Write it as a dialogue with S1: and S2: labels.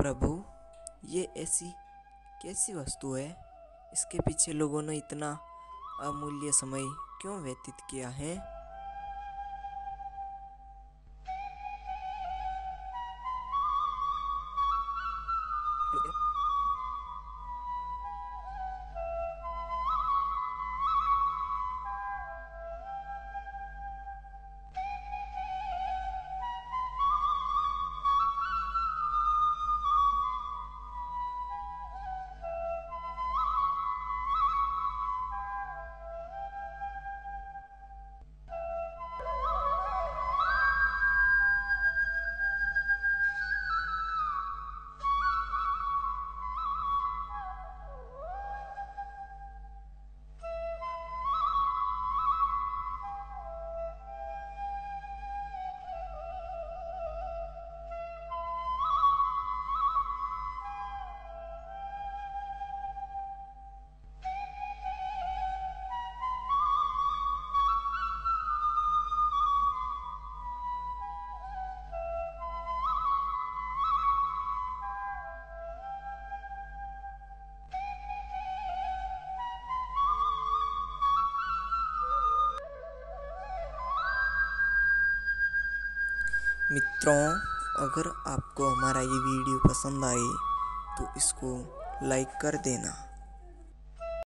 S1: प्रभु, ये ऐसी कैसी वस्तु है? इसके पीछे लोगों ने इतना अमूल्य समय क्यों व्यतीत किया है? मित्रों अगर आपको हमारा ये वीडियो पसंद आए तो इसको लाइक कर देना।